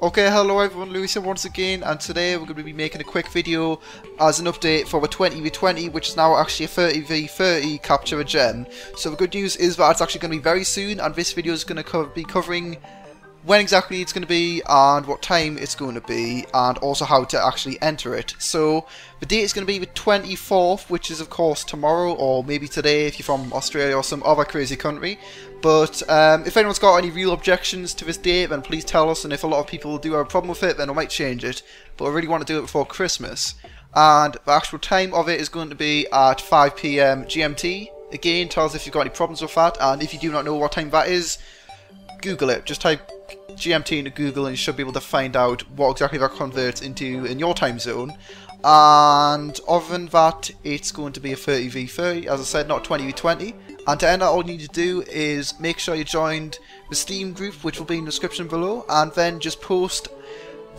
Okay, hello everyone, Lewis here once again, and today we're going to be making a quick video as an update for the 20v20, which is now actually a 30v30 capture a gem. So the good news is that it's actually going to be very soon, and this video is going to co be covering when exactly it's going to be, and what time it's going to be, and also how to actually enter it. So the date is going to be the 24th, which is of course tomorrow, or maybe today if you're from Australia or some other crazy country. But um, if anyone's got any real objections to this date, then please tell us, and if a lot of people do have a problem with it, then I might change it. But I really want to do it before Christmas. And the actual time of it is going to be at 5pm GMT. Again, tell us if you've got any problems with that, and if you do not know what time that is, Google it. Just type GMT into Google and you should be able to find out what exactly that converts into in your time zone. And other than that, it's going to be a 30v30, as I said, not 20v20. And to end that, all you need to do is make sure you joined the Steam group, which will be in the description below, and then just post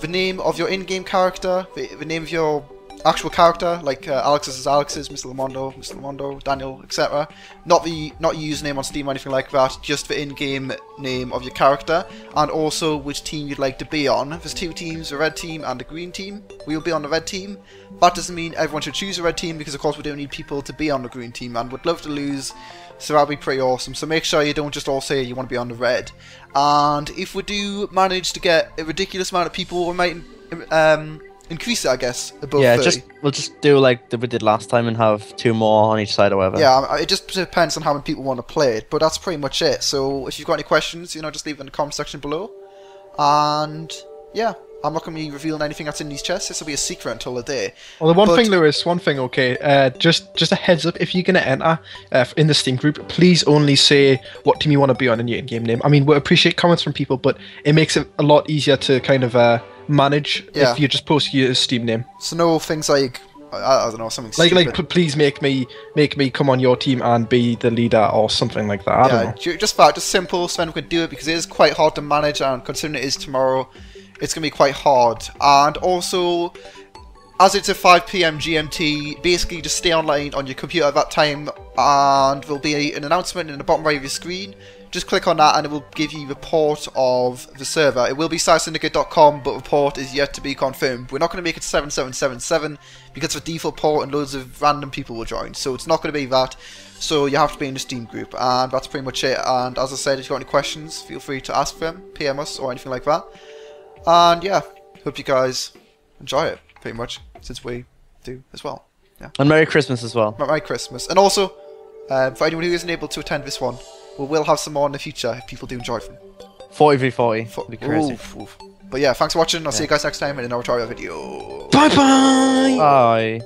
the name of your in-game character, the, the name of your actual character, like uh, Alex's is Alex's, Mr. Lamondo, Mr. Lamondo, Daniel, etc. Not the not your username on Steam or anything like that, just the in-game name of your character, and also which team you'd like to be on. There's two teams, a red team and a green team. We'll be on the red team. That doesn't mean everyone should choose a red team, because of course we don't need people to be on the green team, and would love to lose, so that'd be pretty awesome. So make sure you don't just all say you want to be on the red. And if we do manage to get a ridiculous amount of people, we might um, increase it, I guess, above yeah, 30. just we'll just do like we did last time and have two more on each side or whatever. Yeah, it just depends on how many people want to play it, but that's pretty much it. So if you've got any questions, you know, just leave them in the comment section below. And yeah, I'm not going to be revealing anything that's in these chests. This will be a secret until the day. Well, the one But- thing, Lewis, one thing, okay, uh, just just a heads up, if you're going to enter uh, in the Steam group, please only say what team you want to be on in your in-game name. I mean, we appreciate comments from people, but it makes it a lot easier to kind of uh, manage Yeah. if you just post your Steam name. So no things like I, I don't know something Like, stupid. like, please make me make me come on your team and be the leader or something like that. I yeah, don't know. just that, just simple. So anyone could do it because it is quite hard to manage, and considering it is tomorrow, it's going to be quite hard. And also, as it's a 5 p.m. GMT, basically just stay online on your computer at that time, and there'll be an announcement in the bottom right of your screen. Just click on that, and it will give you the port of the server. It will be cybersyndicate.com, but the port is yet to be confirmed. We're not going to make it 7777 because the default port and loads of random people will join, so it's not going to be that. So you have to be in the Steam group, and that's pretty much it. And as I said, if you've got any questions, feel free to ask them, PM us, or anything like that. And yeah, hope you guys enjoy it, pretty much, since we do as well. Yeah. And Merry Christmas as well. Merry Christmas. And also, um, for anyone who isn't able to attend this one, we will have some more in the future if people do enjoy them. 40 v 40. Fo- Be crazy. Oof, oof. But yeah, thanks for watching. I'll see you guys next time in another tutorial video. Bye bye. Bye.